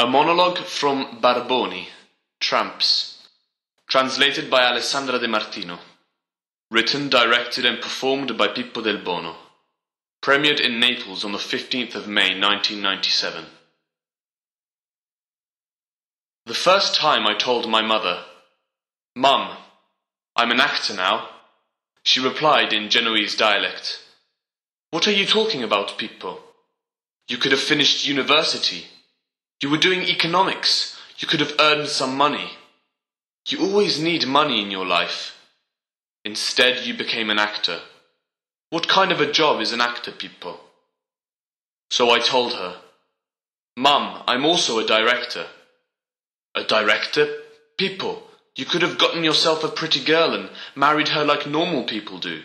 A monologue from Barboni, Tramps, translated by Alessandra De Martino. Written, directed, and performed by Pippo Delbono. Premiered in Naples on the 15th of May 1997. The first time I told my mother, Mum, I'm an actor now, she replied in Genoese dialect, What are you talking about, Pippo? You could have finished university. You were doing economics. You could have earned some money. You always need money in your life. Instead, you became an actor. What kind of a job is an actor, Pippo? So I told her, Mum, I'm also a director. A director? Pippo, you could have gotten yourself a pretty girl and married her like normal people do.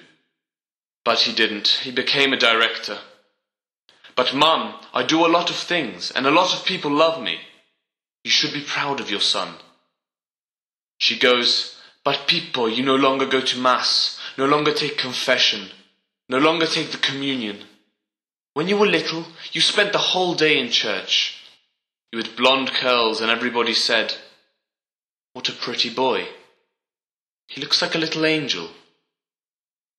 But he didn't. He became a director. But, Mum, I do a lot of things, and a lot of people love me. You should be proud of your son. She goes, But, Pippo, you no longer go to Mass, no longer take confession, no longer take the communion. When you were little, you spent the whole day in church. You had blonde curls, and everybody said, What a pretty boy. He looks like a little angel.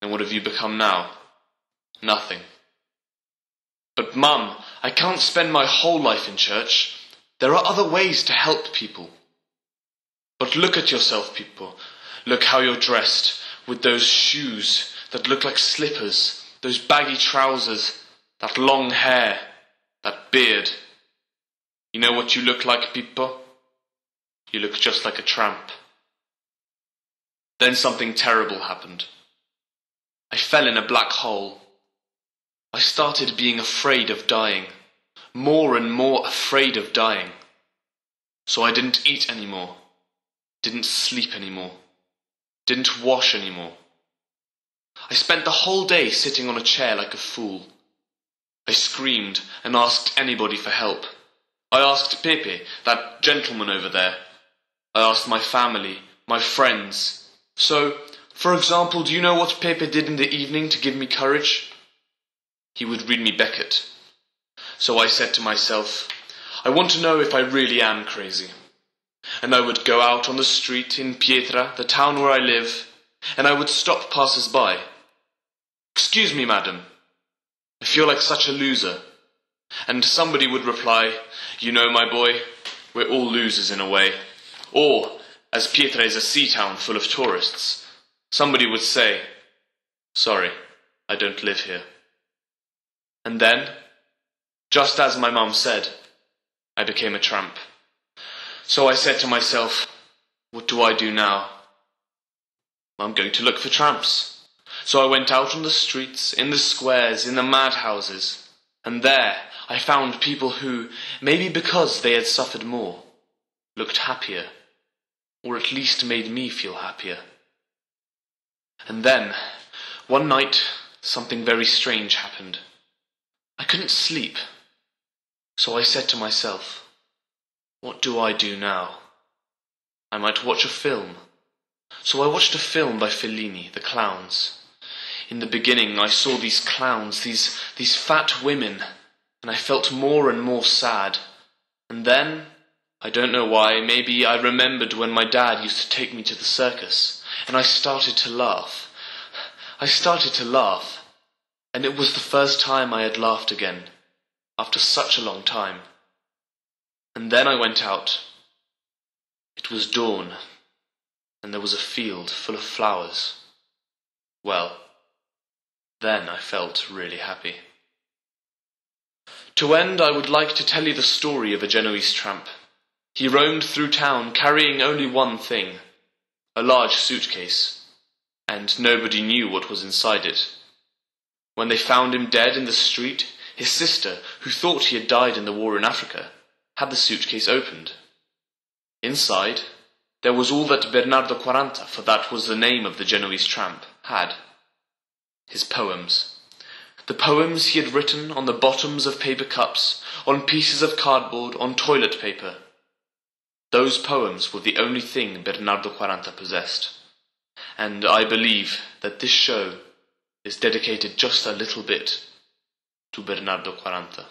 And what have you become now? Nothing. But, Mum, I can't spend my whole life in church. There are other ways to help people. But look at yourself, people. Look how you're dressed, with those shoes that look like slippers, those baggy trousers, that long hair, that beard. You know what you look like, Pippo? You look just like a tramp. Then something terrible happened. I fell in a black hole. I started being afraid of dying, more and more afraid of dying. So I didn't eat anymore, didn't sleep anymore, didn't wash anymore. I spent the whole day sitting on a chair like a fool. I screamed and asked anybody for help. I asked Pepe, that gentleman over there. I asked my family, my friends. So, for example, do you know what Pepe did in the evening to give me courage? He would read me Beckett. So I said to myself, I want to know if I really am crazy. And I would go out on the street in Pietra, the town where I live, and I would stop passers by. Excuse me, madam. I feel like such a loser. And somebody would reply, You know, my boy, we're all losers in a way. Or, as Pietra is a sea town full of tourists, somebody would say, Sorry, I don't live here. And then, just as my mum said, I became a tramp. So I said to myself, what do I do now? I'm going to look for tramps. So I went out on the streets, in the squares, in the madhouses, and there I found people who, maybe because they had suffered more, looked happier, or at least made me feel happier. And then, one night, something very strange happened. I couldn't sleep. So I said to myself, what do I do now? I might watch a film. So I watched a film by Fellini, The Clowns. In the beginning, I saw these clowns, these, these fat women, and I felt more and more sad. And then, I don't know why, maybe I remembered when my dad used to take me to the circus, and I started to laugh. I started to laugh and it was the first time I had laughed again, after such a long time. And then I went out. It was dawn, and there was a field full of flowers. Well, then I felt really happy. To end, I would like to tell you the story of a Genoese tramp. He roamed through town carrying only one thing a large suitcase, and nobody knew what was inside it. When they found him dead in the street, his sister, who thought he had died in the war in Africa, had the suitcase opened. Inside, there was all that Bernardo Quaranta, for that was the name of the Genoese tramp, had. His poems. The poems he had written on the bottoms of paper cups, on pieces of cardboard, on toilet paper. Those poems were the only thing Bernardo Quaranta possessed. And I believe that this show is dedicated just a little bit to Bernardo Quaranta.